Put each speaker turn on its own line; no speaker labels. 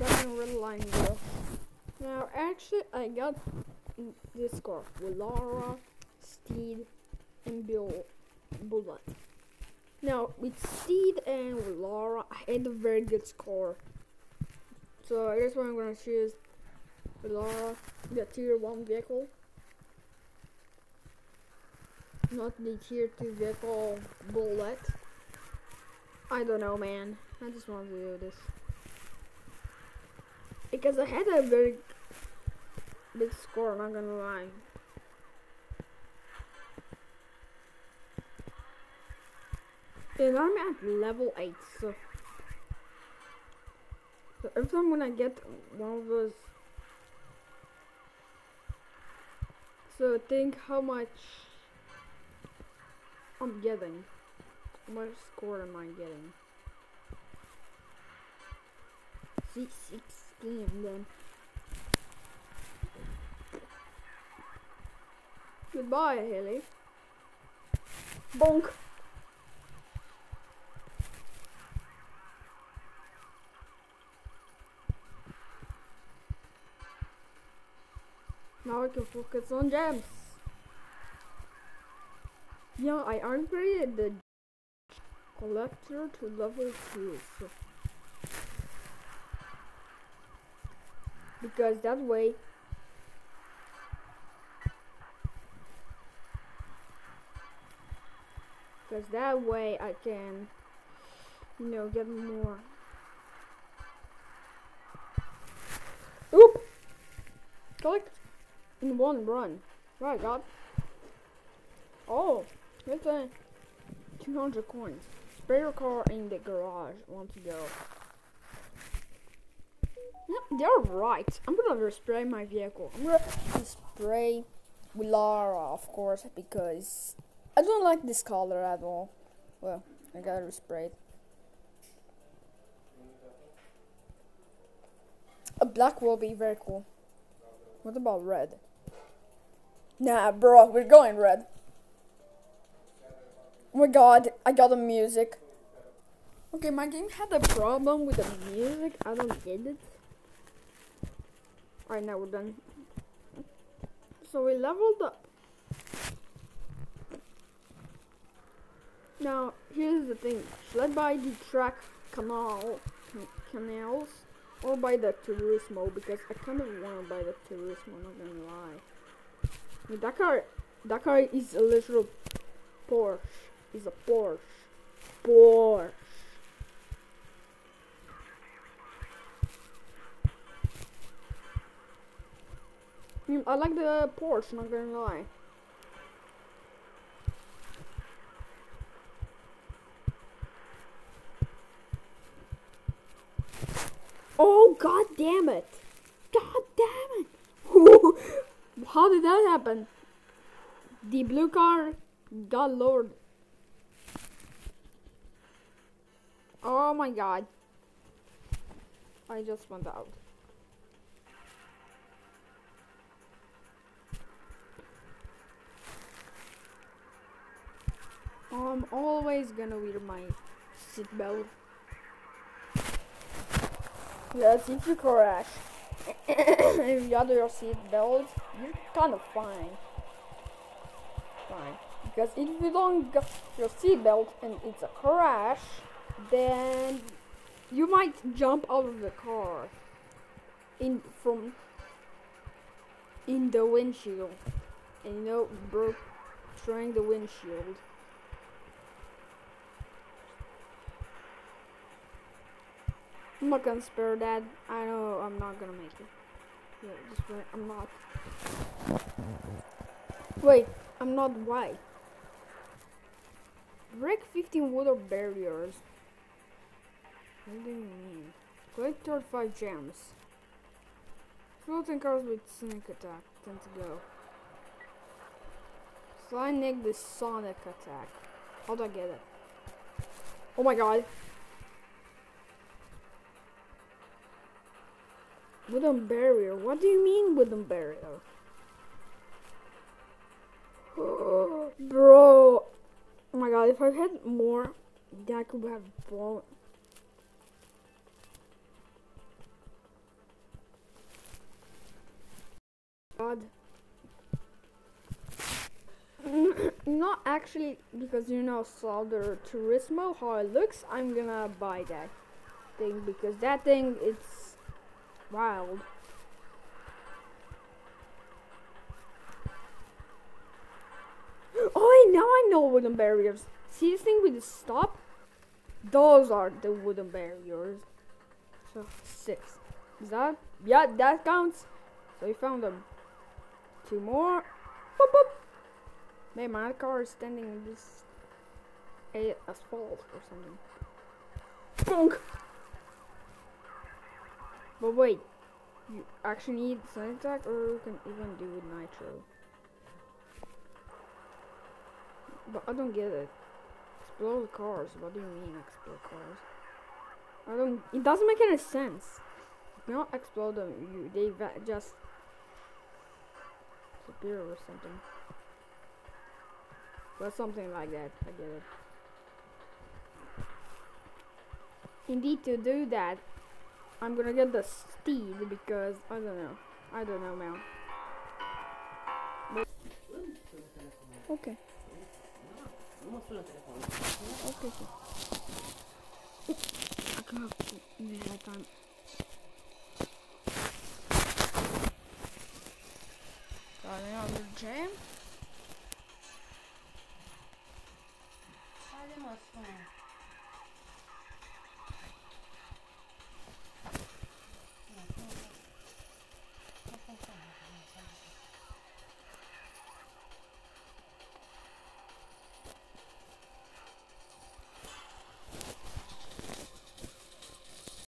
back line girl. Now, actually, I got this score with Lara, Steed, and Bill Bullet. Now, with Steed and with Lara, I had a very good score. So, here's what I'm gonna choose. With Lara, the tier 1 vehicle. Not the tier 2 vehicle Bullet. I don't know, man. I just want to do this. Because I had a very big score, not gonna lie. And I'm at level 8, so, so every time when I get one of those So think how much I'm getting. How much score am I getting? See, 16 then. Goodbye, Haley. Bonk. Now I can focus on gems. Yeah, I upgraded the collector to level 2. So because that way because that way I can you know get more. Oop! Collect in one run. Right God. Oh it's a 200 coins. Spray your car in the garage. Want to go they're right. I'm gonna spray my vehicle. I'm gonna spray with Lara, of course, because I don't like this color at all. Well, I gotta spray it. A black will be very cool. What about red? Nah, bro, we're going red. Oh my god, I got the music. Okay, my game had a problem with the music. I don't get it. Alright, now we're done. So we leveled up. Now, here's the thing. Should I buy the track canal can canals or buy the Turismo? Because I kind of want to buy the Turismo, not gonna lie. I mean, that car, that car is a literal Porsche. Is a Porsche. Porsche. Mm, I like the uh, Porsche, not gonna lie. Oh, god damn it! God damn it! How did that happen? The blue car got lowered. Oh my god. I just went out. I'm always gonna wear my seatbelt. Yes, if you crash, if you have your seatbelt, you're kind of fine. Fine. Because if you don't got your seatbelt and it's a crash, then you might jump out of the car in from in the windshield and you know broke trying the windshield. I'm not gonna spare that. I know I'm not gonna make it. Yeah, just wait. I'm not. Wait, I'm not why? Break 15 water barriers. What do you mean? Collect 35 gems. Floating cars with sonic attack. Tend to go. Slide Nick the sonic attack. How'd I get it? Oh my god. Wooden barrier? What do you mean wooden barrier? Bro. Oh my god, if I had more, I could have bought. God. Not actually, because you know Solder Turismo, how it looks, I'm gonna buy that thing, because that thing, it's wild. Oh, now I know wooden barriers. See this thing with the stop? Those are the wooden barriers. So six. Is that? Yeah, that counts. So we found them. Two more. Boop, boop. Man, my car is standing in this asphalt or something. Bonk. But wait, you actually need sun attack, or you can even do with nitro. But I don't get it. Explode cars. What do you mean explode cars? I don't. It doesn't make any sense. You not explode them. You they just disappear or something. But something like that. I get it. Indeed, to do that, I'm gonna get the steed because I don't know. I don't know, man. But okay. Okay. I can't use my time. Starting on the jam.